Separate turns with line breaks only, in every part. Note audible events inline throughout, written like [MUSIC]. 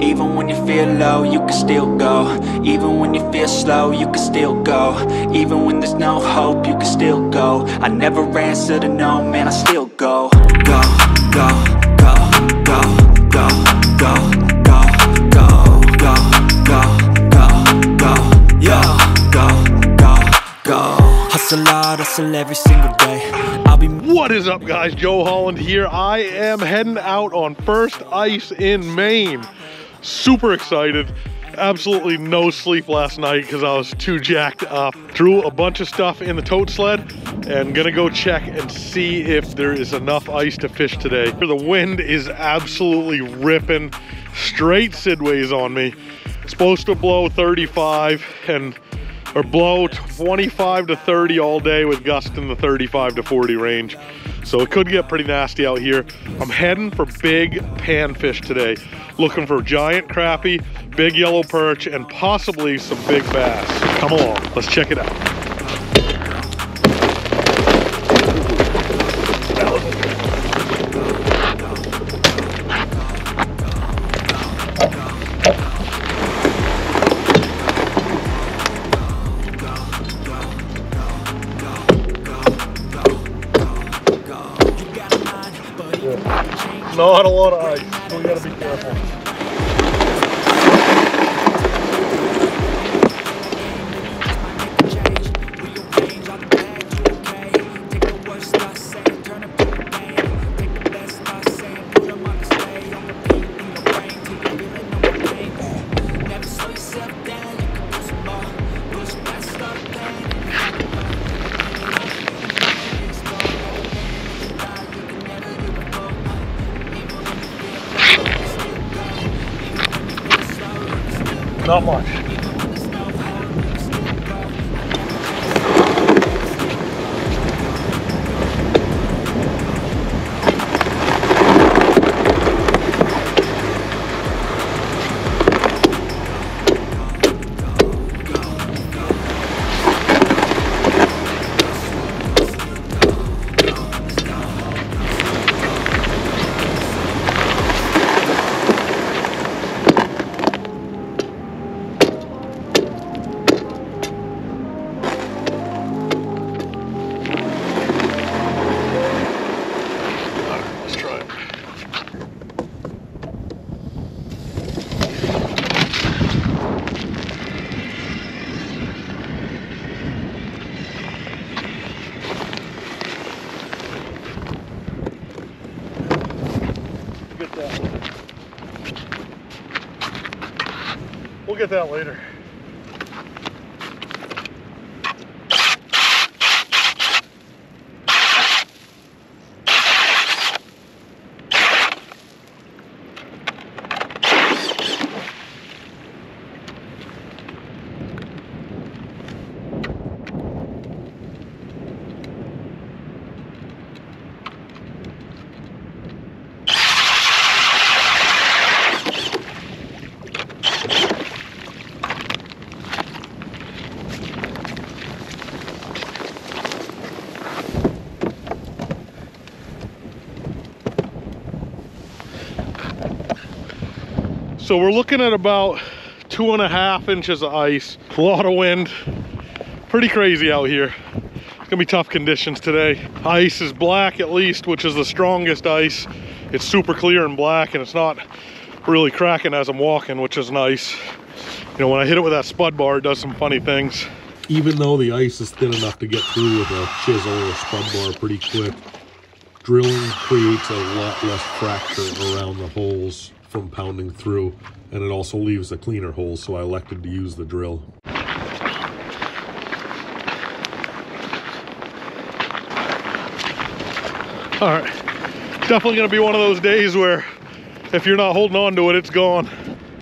Even when you feel low, you can still go Even when you feel slow, you can still go Even when there's no hope, you can still go I never answer to no, man, I still go Go, go, go, go, go, go, go, go, go, go, go, go,
What is up, guys? Joe Holland here. I am heading out on first ice in Maine. Super excited. Absolutely no sleep last night because I was too jacked up. Threw a bunch of stuff in the tote sled and gonna go check and see if there is enough ice to fish today. The wind is absolutely ripping straight sideways on me. It's supposed to blow 35 and or blow 25 to 30 all day with gusts in the 35 to 40 range. So it could get pretty nasty out here. I'm heading for big panfish today. Looking for giant crappie, big yellow perch, and possibly some big bass. Come along, let's check it out. Not a lot of ice, we gotta be careful. Get that later. So we're looking at about two and a half inches of ice, a lot of wind, pretty crazy out here. It's gonna be tough conditions today. Ice is black at least, which is the strongest ice. It's super clear and black and it's not really cracking as I'm walking, which is nice. You know, when I hit it with that spud bar, it does some funny things.
even though the ice is thin enough to get through with a chisel or a spud bar pretty quick, drilling creates a lot less fracture around the holes from pounding through, and it also leaves a cleaner hole, so I elected to use the drill.
All right, definitely gonna be one of those days where if you're not holding on to it, it's gone.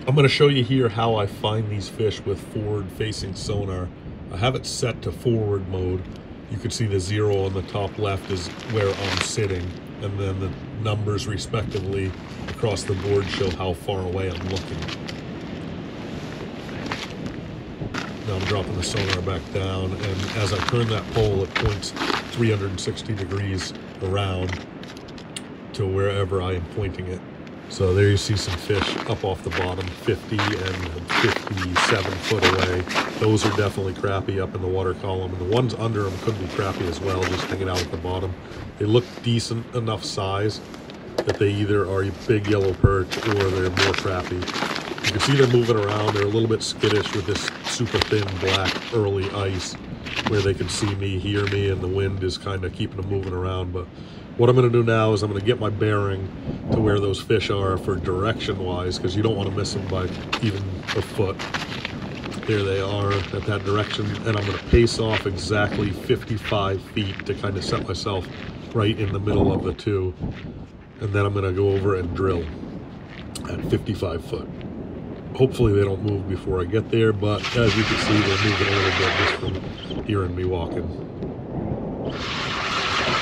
I'm going to show you here how I find these fish with forward facing sonar. I have it set to forward mode. You can see the zero on the top left is where I'm sitting, and then the numbers respectively across the board show how far away I'm looking. Now I'm dropping the sonar back down, and as I turn that pole, it points 360 degrees around to wherever I am pointing it. So there you see some fish up off the bottom, 50 and 57 foot away. Those are definitely crappie up in the water column. And the ones under them could be crappie as well, just hanging out at the bottom. They look decent enough size that they either are a big yellow perch or they're more crappie. You can see they're moving around. They're a little bit skittish with this super thin black early ice where they can see me, hear me, and the wind is kind of keeping them moving around. But what I'm going to do now is I'm going to get my bearing to where those fish are for direction wise because you don't want to miss them by even a foot. There they are at that direction and I'm going to pace off exactly 55 feet to kind of set myself right in the middle of the two and then I'm going to go over and drill at 55 foot. Hopefully they don't move before I get there, but as you can see, they're moving a little bit just from hearing me walking.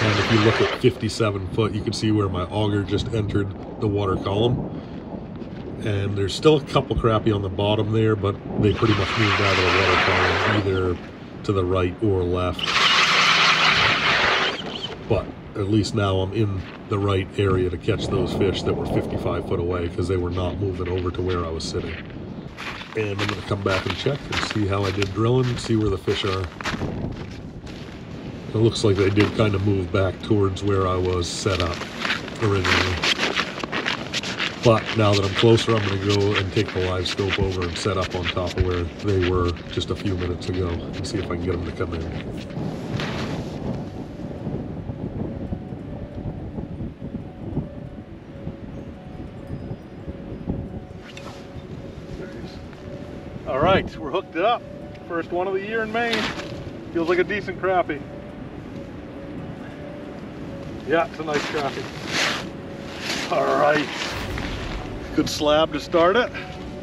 And if you look at 57 foot, you can see where my auger just entered the water column. And there's still a couple crappie on the bottom there, but they pretty much moved out of the water column, either to the right or left. But at least now I'm in the right area to catch those fish that were 55 foot away because they were not moving over to where I was sitting. And I'm going to come back and check and see how I did drilling, see where the fish are. It looks like they did kind of move back towards where I was set up originally. But now that I'm closer, I'm going to go and take the Livescope over and set up on top of where they were just a few minutes ago and see if I can get them to come in.
All right, we're hooked up. First one of the year in Maine. Feels like a decent crappie. Yeah, it's a nice crappie. All right. Good slab to start it.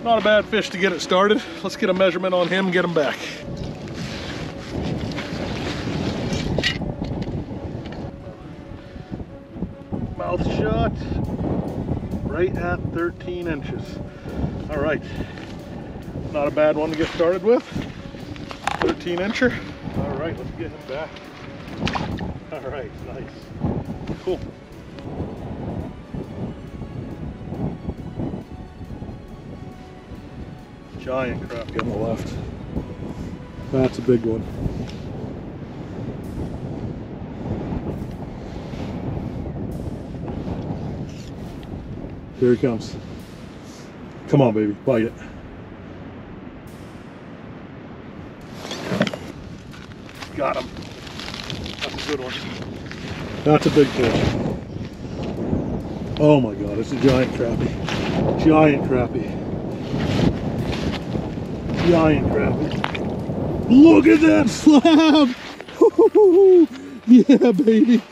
Not a bad fish to get it started. Let's get a measurement on him, get him back. Mouth shut. Right at 13 inches. All right. Not a bad one to get started with. 13 incher. All right, let's get him back. All right, nice. Cool. Giant crappie on the left. That's a big one. Here he comes. Come on, baby, bite it. Got him. That's a good one. That's a big fish. Oh my god, it's a giant crappie. Giant crappie. Giant crappie. Look at that [LAUGHS] slab! [LAUGHS] yeah, baby.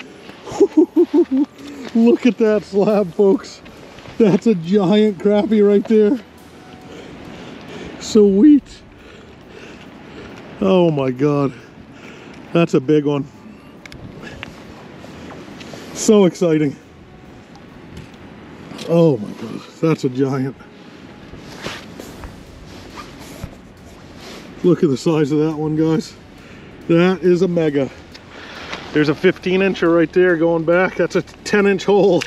[LAUGHS] Look at that slab, folks. That's a giant crappie right there. Sweet. Oh my god. That's a big one. So exciting. Oh my god, that's a giant. Look at the size of that one, guys. That is a mega. There's a 15 incher right there going back. That's a 10 inch hole.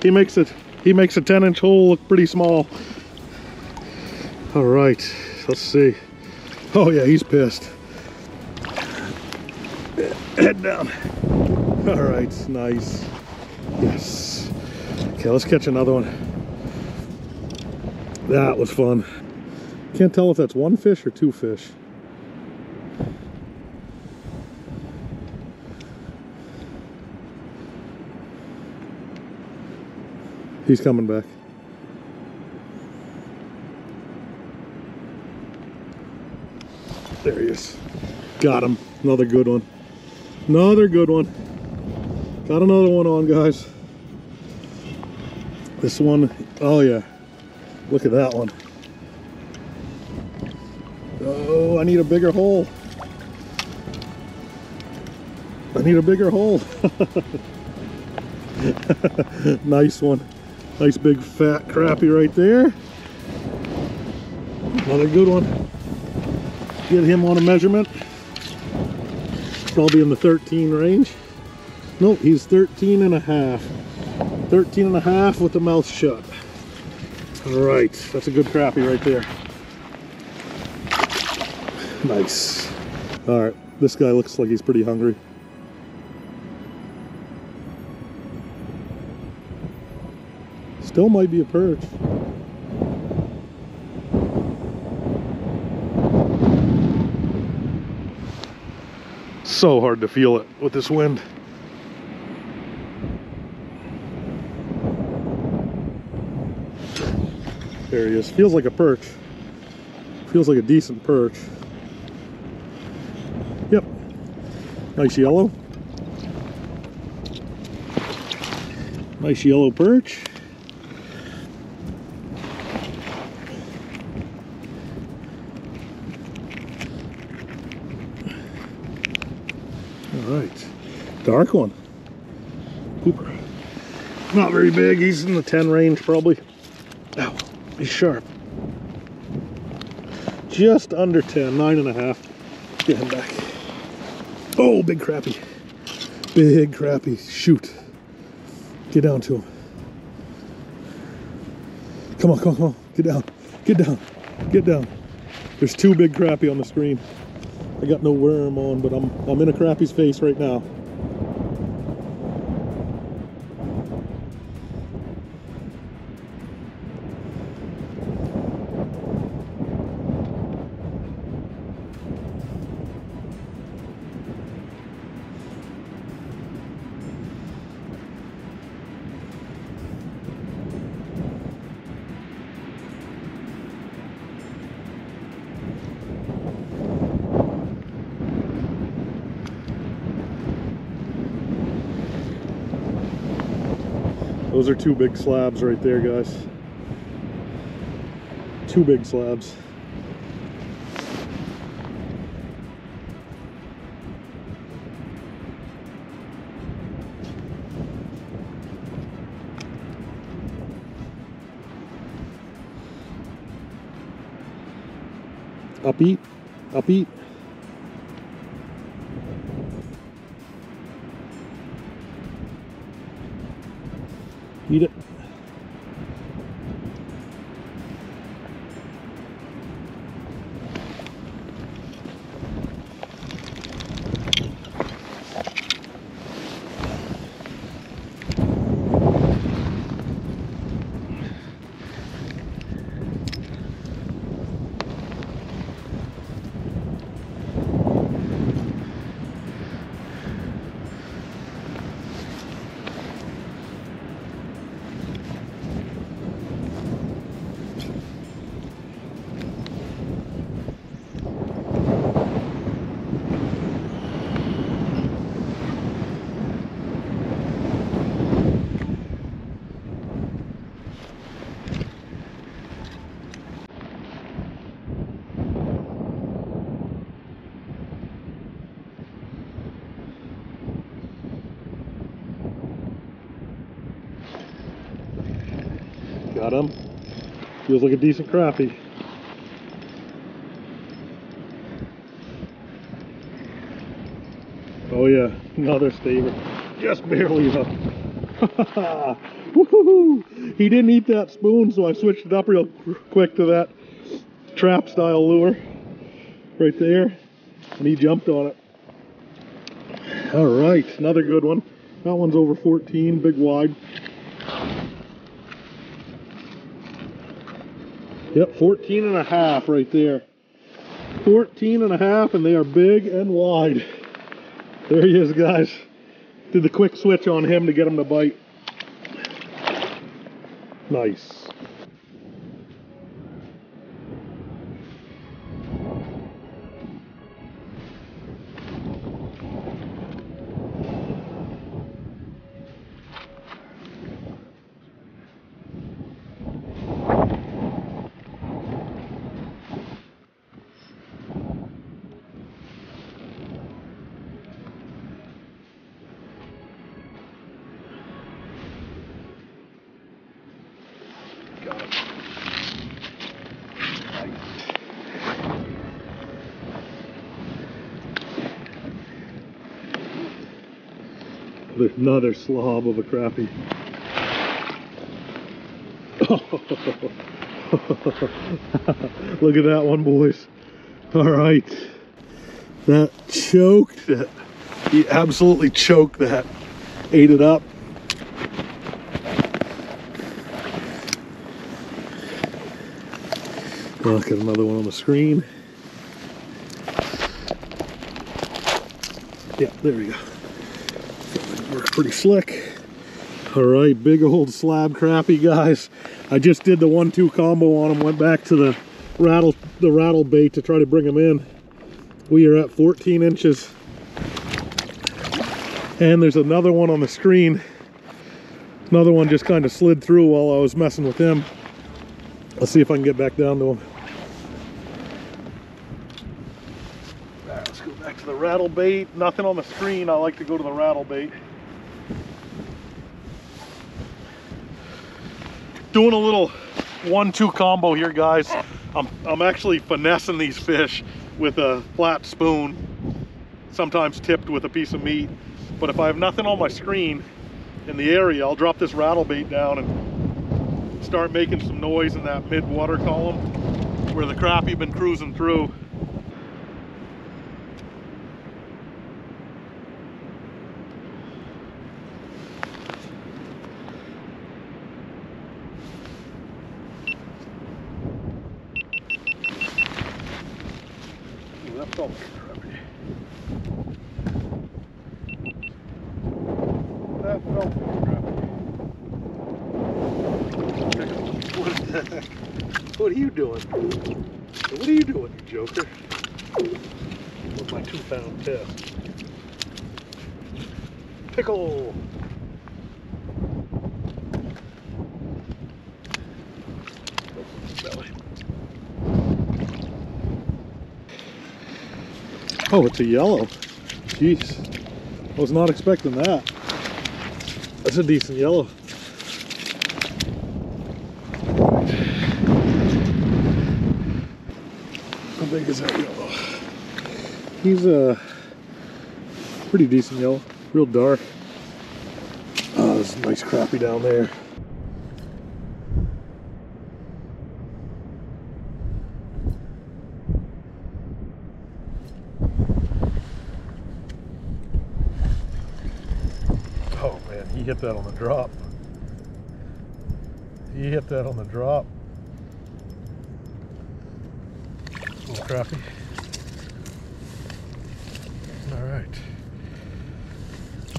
He makes it. He makes a 10 inch hole look pretty small. All right, let's see. Oh yeah, he's pissed. Head down. All right, nice. Yes. Okay, let's catch another one. That was fun. Can't tell if that's one fish or two fish. He's coming back. There he is. Got him. Another good one. Another good one. Got another one on, guys. This one, oh yeah. Look at that one. Oh, I need a bigger hole. I need a bigger hole. [LAUGHS] nice one. Nice big fat crappie right there. Another good one. Get him on a measurement. Probably in the 13 range. Nope, he's 13 and a half. 13 and a half with the mouth shut. All right, that's a good crappie right there. Nice. All right, this guy looks like he's pretty hungry. Still might be a perch. So hard to feel it with this wind. There he is. Feels like a perch. Feels like a decent perch. Yep. Nice yellow. Nice yellow perch. All right. Dark one. Cooper. Not very big. He's in the 10 range probably. He's sharp. Just under 10, nine and a half. Get him back. Oh, big crappie. Big crappie. Shoot. Get down to him. Come on, come on, come on. Get down. Get down. Get down. There's two big crappie on the screen. I got no worm on, but I'm I'm in a crappie's face right now. Two big slabs right there, guys. Two big slabs. Up eat, Feels like a decent crappie. Oh yeah, another staver. Just barely up. [LAUGHS] Woohoo! He didn't eat that spoon, so I switched it up real quick to that trap style lure right there, and he jumped on it. All right, another good one. That one's over 14, big wide. Yep, 14 and a half right there. 14 and a half, and they are big and wide. There he is, guys. Did the quick switch on him to get him to bite. Nice. Another slob of a crappie. [LAUGHS] Look at that one, boys. All right. That choked it. He absolutely choked that. Ate it up. Look at another one on the screen. Yeah, there we go. Pretty slick. All right, big old slab crappie, guys. I just did the one-two combo on them. Went back to the rattle the rattle bait to try to bring them in. We are at 14 inches. And there's another one on the screen. Another one just kind of slid through while I was messing with him. Let's see if I can get back down to him. Let's go back to the rattle bait. Nothing on the screen. I like to go to the rattle bait. Doing a little one-two combo here, guys. I'm, I'm actually finessing these fish with a flat spoon, sometimes tipped with a piece of meat. But if I have nothing on my screen in the area, I'll drop this rattle bait down and start making some noise in that mid-water column where the crappie been cruising through. Ooh, that felt like a crappie. That felt like a crappie. What the heck? What are you doing? What are you doing, you joker? With my two pound test. Pickle! Belly. Oh, it's a yellow. Jeez. I was not expecting that. That's a decent yellow. How big is that yellow? He's a pretty decent yellow. Real dark. Oh, there's nice crappie down there. He hit that on the drop. He hit that on the drop. Little crappie. All right.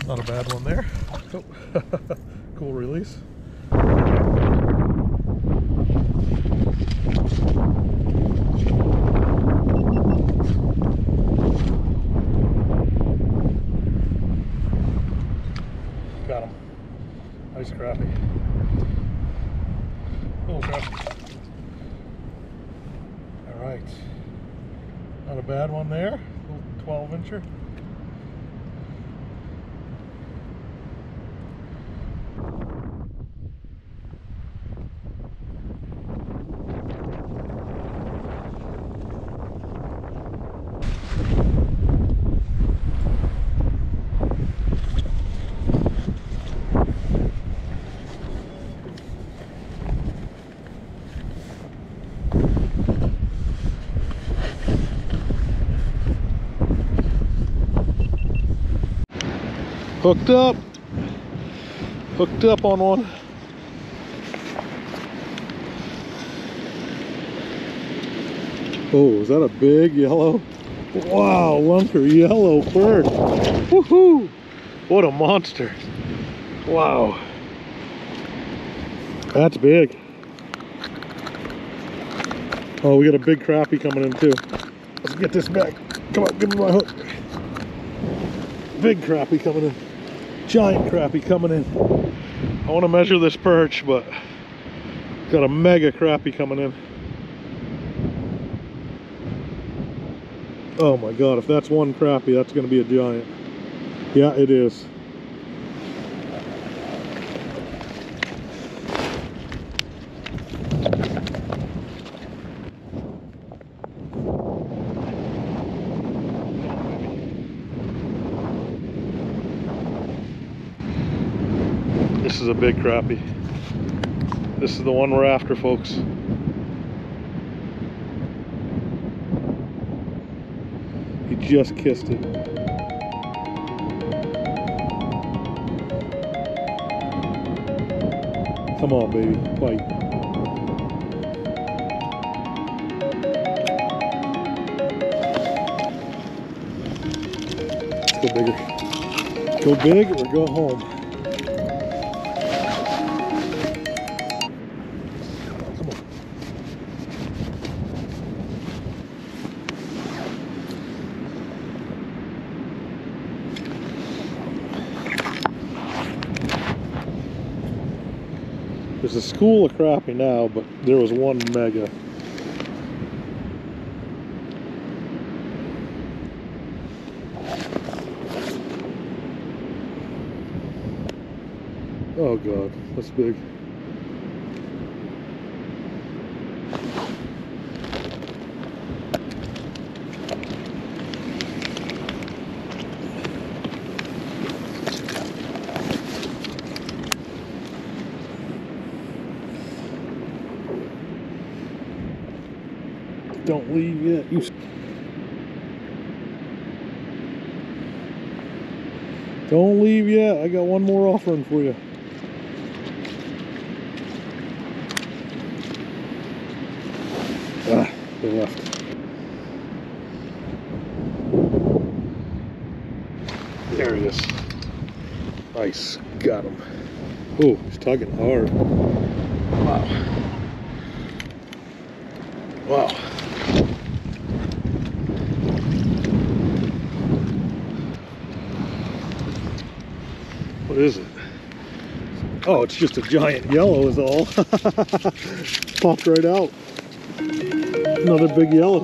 Not a bad one there. Oh, [LAUGHS] cool release. Got him. Nice crappie. Little crappie. All right. Not a bad one there. Little 12 incher. Hooked up. Hooked up on one. Oh, is that a big yellow? Wow, lunker yellow bird. Woohoo! What a monster. Wow. That's big. Oh, we got a big crappie coming in too. Let's get this back. Come on, give me my hook. Big crappie coming in. Giant crappie coming in. I want to measure this perch, but got a mega crappie coming in. Oh my god, if that's one crappie, that's going to be a giant. Yeah, it is. Big crappie. This is the one we're after, folks. He just kissed it. Come on, baby, bite. Let's go bigger. Go big or go home. There's a school of crappie now, but there was one mega. Oh god, that's big. Don't leave yet. You. Don't leave yet. I got one more offering for you. Ah, they left. There he is. Nice. Got him. Oh, he's tugging hard. Wow. Wow. What is it? Oh, it's just a giant yellow is all. [LAUGHS] Popped right out. Another big yellow.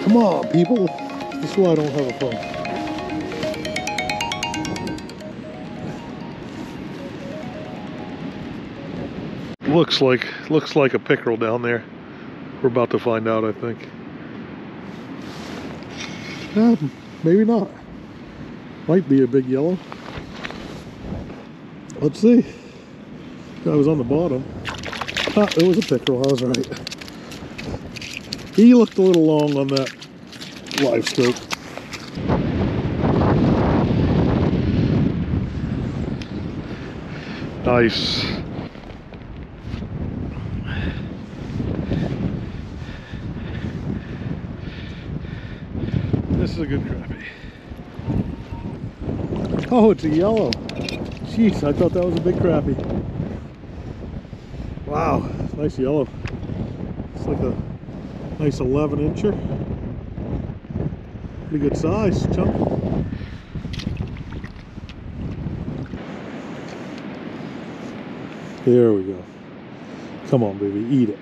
Come on, people. This is why I don't have a phone. Looks like looks like a pickerel down there. We're about to find out, I think. Maybe not. Might be a big yellow. Let's see. Guy was on the bottom. Ah, it was a pickerel. I was right. He looked a little long on that Livescope. Nice. This is a good crappie. Oh, it's a yellow. Jeez, I thought that was a big crappie. Wow, nice yellow. It's like a nice 11 incher. Pretty good size, chunk. There we go. Come on, baby, eat it.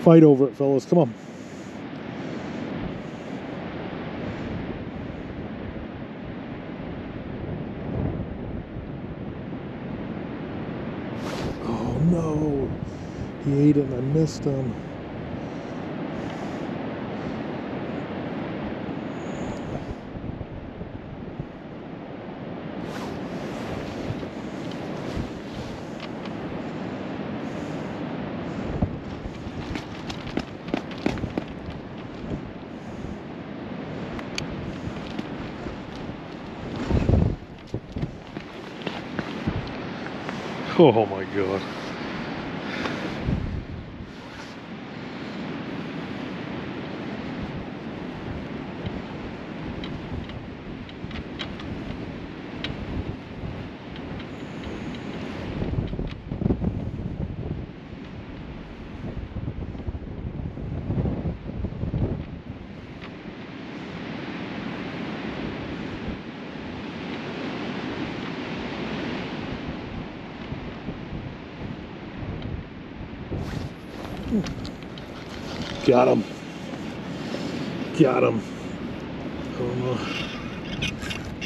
Fight over it, fellas. Come on. Oh no, he ate and I missed him. Oh my god. Got him. Got him. Oh no.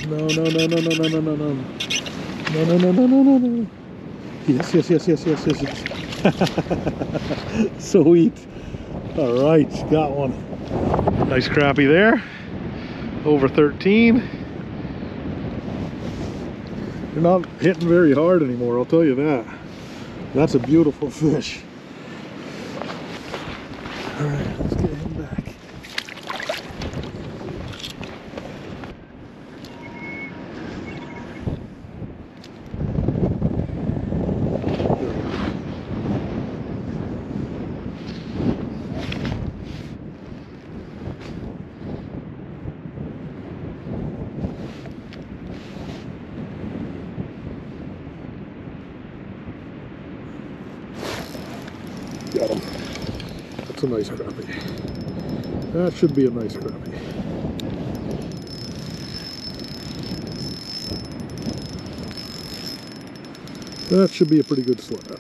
No, no, no, no, no, no, no, no, no. No, no, no, no, no, no, no. Yes, yes, yes, yes, yes, yes, yes. Sweet. All right, got one. Nice crappie there. Over 13. You're not hitting very hard anymore, I'll tell you that. That's a beautiful fish. All right, let's get him back. Got him. That's a nice crappie. That should be a nice crappie. That should be a pretty good slab.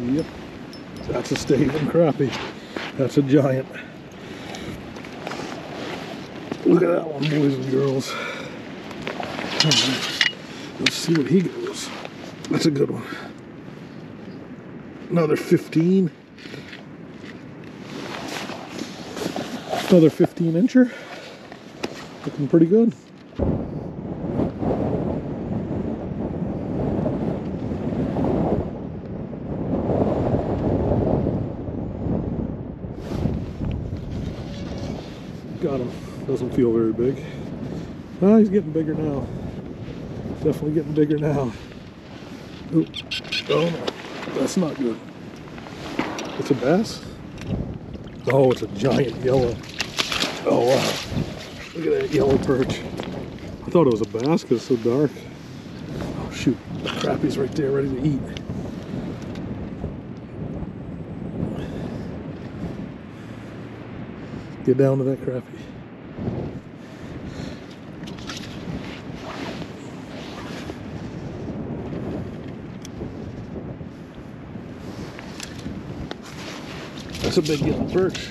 Yep. That's a stable crappie. That's a giant. Look at that one, boys and girls. Let's see what he goes. That's a good one. Another 15. Another 15 incher. Looking pretty good. Got him. Doesn't feel very big. Ah, he's getting bigger now. Definitely getting bigger now. Oh no, that's not good. It's a bass? Oh, it's a giant yellow. Oh wow. Look at that yellow perch. I thought it was a bass because it's so dark. Oh shoot, the crappie's right there ready to eat. Get down to that crappie. That's a big yellow perch.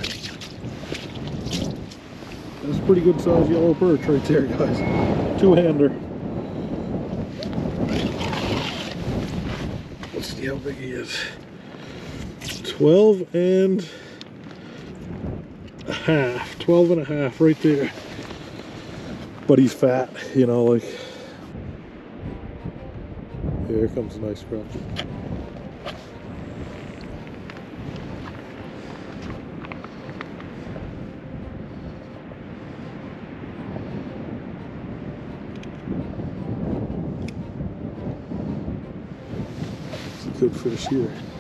That's a pretty good sized yellow perch right there, guys. Two hander. Let's see how big he is. 12 and a half. 12 and a half right there. But he's fat, you know, like. Here comes a nice crunch. It's this good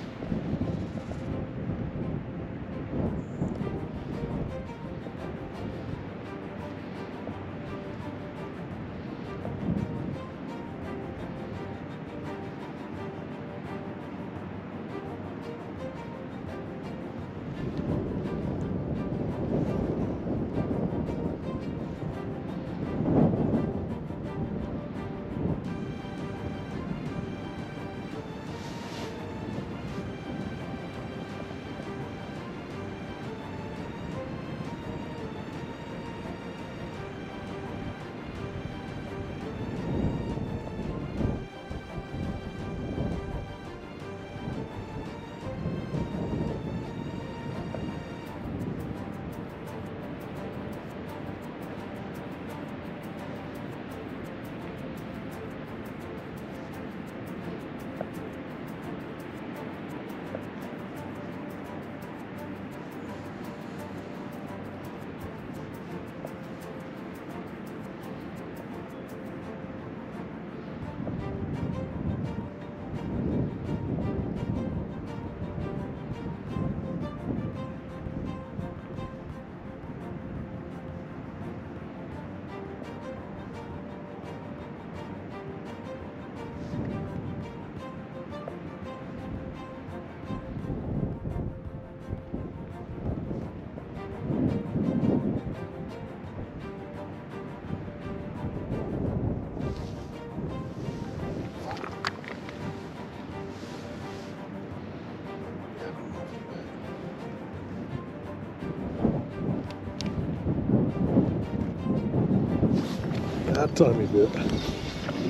he bit.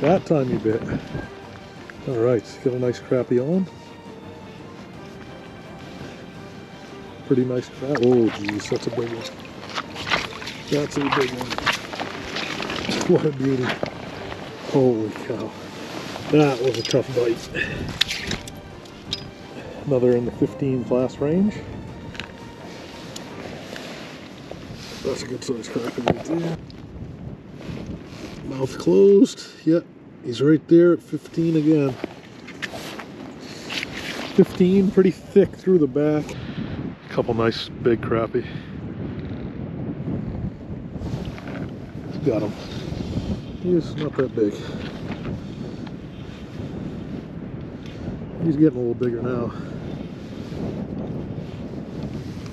That tiny bit. All right, got a nice crappie on. Pretty nice crap. Oh, geez, that's a big one. That's a big one. [LAUGHS] What a beauty. Holy cow. That was a tough bite. Another in the 15 class range. That's a good size crappie right there. Mouth closed. Yep, he's right there at 15 again. 15, pretty thick through the back. A couple nice big crappie. Got him. He's not that big. He's getting a little bigger now.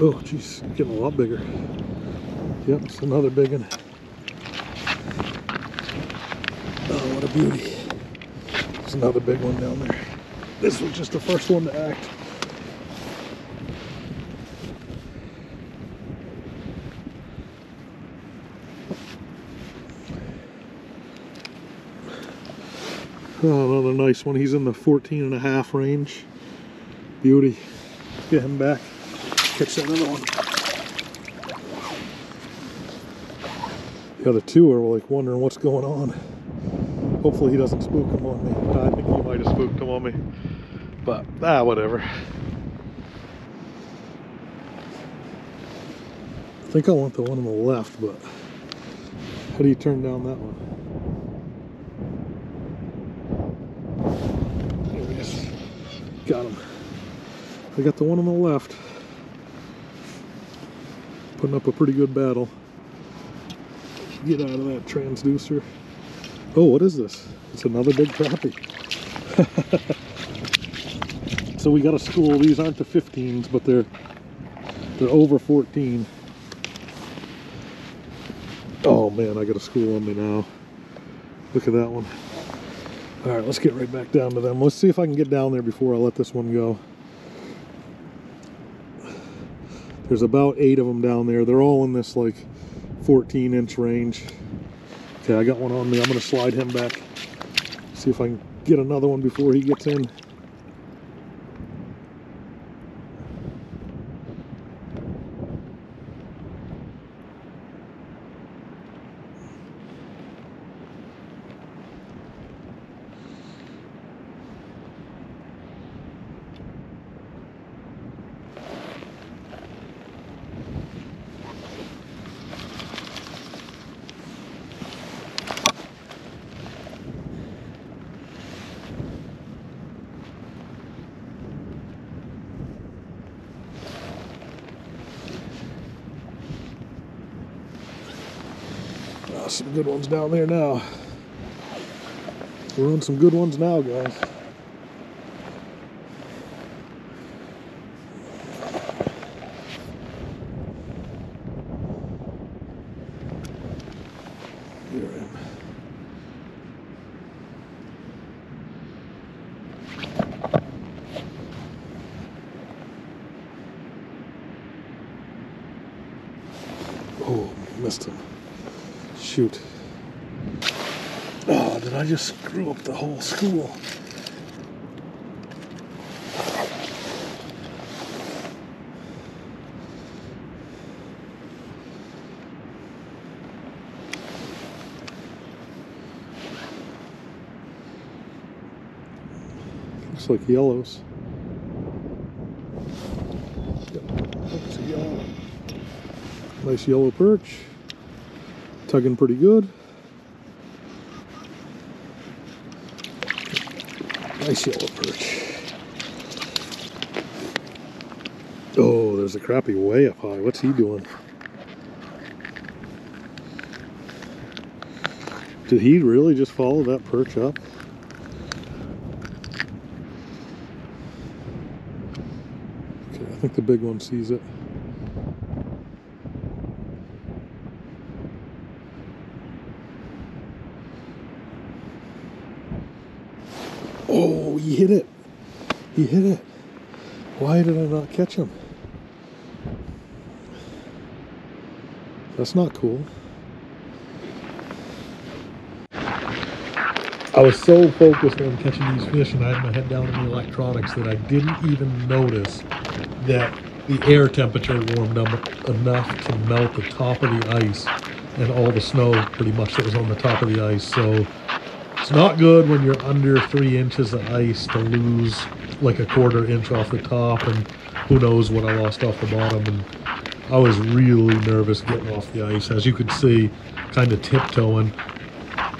Oh, geez, getting a lot bigger. Yep, it's another big one. Oh, what a beauty. There's another big one down there. This was just the first one to act. Oh, another nice one. He's in the 14 and a half range. Beauty. Get him back. Catch that other one. The other two are like wondering what's going on. Hopefully he doesn't spook him on me. I think he might have spooked him on me. But, ah, whatever. I think I want the one on the left, but how do you turn down that one? There he is. Got him. I got the one on the left. Putting up a pretty good battle. Get out of that transducer. Oh, what is this? It's another big crappie. [LAUGHS] so we got a school. These aren't the 15s, but they're they're over 14. Oh man, I got a school on me now. Look at that one. All right, let's get right back down to them. Let's see if I can get down there before I let this one go. There's about eight of them down there. They're all in this like 14 inch range. Okay, I got one on me. I'm gonna slide him back. See if I can get another one before he gets in. Some good ones down there now. We're on some good ones now, guys. Here I am. Oh, missed him. Shoot. Oh, did I just screw up the whole school? Looks like yellows. Nice yellow perch. Tugging pretty good. Nice yellow perch. Oh, there's a crappie way up high. What's he doing? Did he really just follow that perch up? Okay, I think the big one sees it. Oh, he hit it. He hit it. Why did I not catch him? That's not cool. I was so focused on catching these fish and I had my head down in the electronics that I didn't even notice that
the air temperature warmed up enough to melt the top of the ice and all the snow pretty much that was on the top of the ice. So it's not good when you're under three inches of ice to lose like a quarter inch off the top and who knows what I lost off the bottom. And I was really nervous getting off the ice. As you could see, kind of tiptoeing,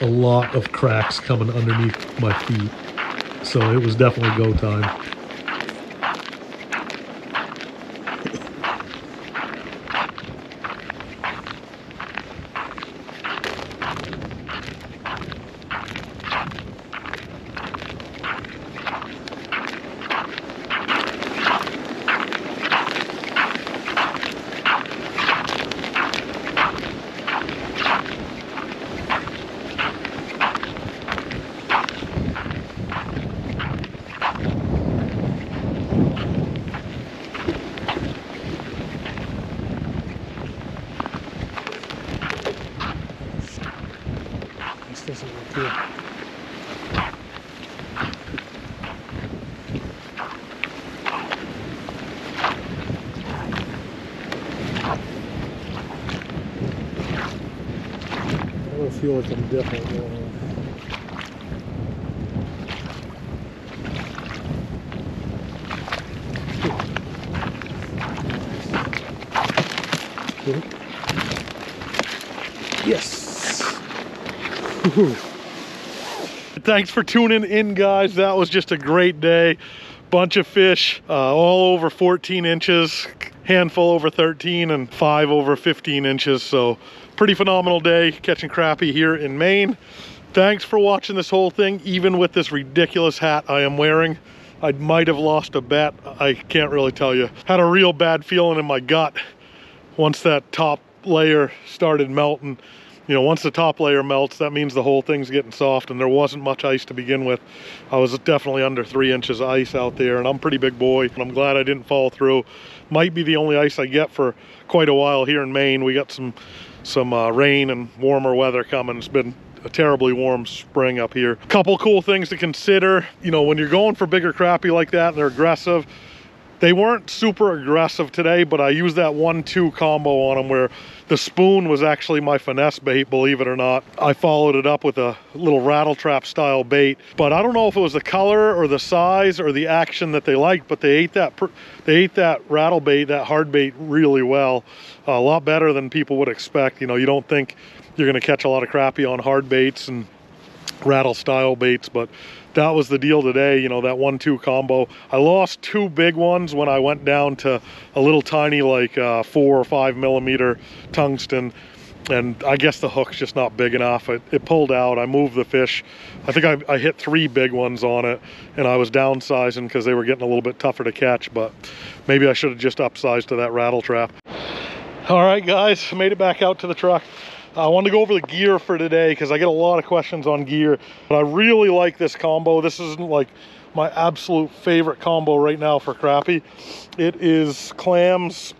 a lot of cracks coming underneath my feet. So it was definitely go time.
Yes. [LAUGHS] Thanks for tuning in, guys. That was just a great day. Bunch of fish, uh, all over 14 inches, handful over 13, and five over 15 inches. So, pretty phenomenal day catching crappie here in Maine. Thanks for watching this whole thing, even with this ridiculous hat I am wearing. I might have lost a bet. I can't really tell you. Had a real bad feeling in my gut once that top layer started melting you know once the top layer melts that means the whole thing's getting soft and there wasn't much ice to begin with i was definitely under three inches of ice out there and i'm pretty big boy and i'm glad i didn't fall through might be the only ice i get for quite a while here in maine we got some some uh, rain and warmer weather coming. It's been a terribly warm spring up here. Couple cool things to consider. You know when you're going for bigger crappie like that they're aggressive they weren't super aggressive today, but I used that one-two combo on them where the spoon was actually my finesse bait, believe it or not. I followed it up with a little rattle trap style bait, but I don't know if it was the color or the size or the action that they liked, but they ate that they ate that rattle bait, that hard bait really well. a lot better than people would expect. You know, you don't think you're going to catch a lot of crappie on hard baits and rattle style baits, but that was the deal today, you know, that one-two combo. I lost two big ones when I went down to a little tiny, like uh, four or five millimeter tungsten. And I guess the hook's just not big enough. It, it pulled out. I moved the fish. I think I, I hit three big ones on it, and I was downsizing because they were getting a little bit tougher to catch. But maybe I should have just upsized to that rattle trap. All right, guys, made it back out to the truck. I want to go over the gear for today because I get a lot of questions on gear. But I really like this combo. This isn't like my absolute favorite combo right now for crappie. It is Clams.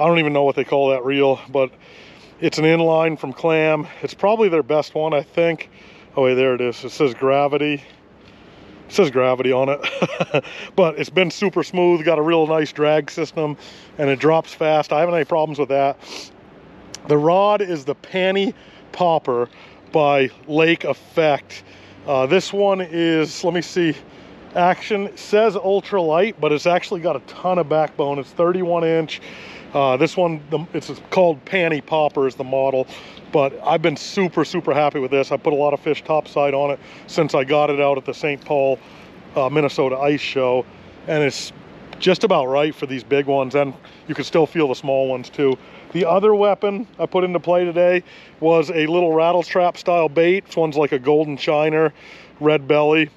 I don't even know what they call that reel, but it's an inline from Clam. It's probably their best one, I think. Oh, wait, there it is. It says Gravity. It says Gravity on it. [LAUGHS] but it's been super smooth, got a real nice drag system, and it drops fast. I haven't had any problems with that. The rod is the Panny Popper by Lake Effect. Uh, this one is, let me see, action says ultra light, but it's actually got a ton of backbone. It's 31 inch. Uh, this one, it's called Panny Popper is the model, but I've been super, super happy with this. I put a lot of fish topside on it since I got it out at the St. Paul, uh, Minnesota Ice Show, and it's just about right for these big ones, and you can still feel the small ones too. The other weapon I put into play today was a little rattle trap style bait. This one's like a golden shiner, red belly.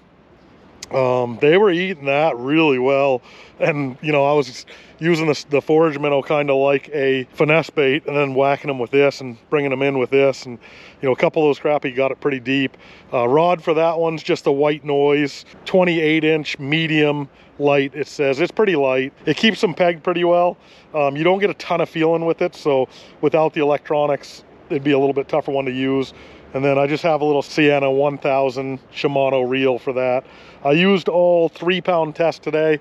Um, they were eating that really well. And, you know, I was using the forage minnow kind of like a finesse bait and then whacking them with this and bringing them in with this. And, you know, a couple of those crappie got it pretty deep. Uh, rod for that one's just a white noise, 28 inch medium light it says it's pretty light it keeps them pegged pretty well um, you don't get a ton of feeling with it so without the electronics it'd be a little bit tougher one to use And then I just have a little Sienna 1000 Shimano reel for that. I used all three pound tests today.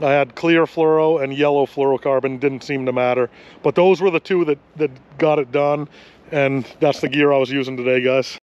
I had clear fluoro and yellow fluorocarbon, didn't seem to matter. But those were the two that, that got it done. And that's the gear I was using today, guys.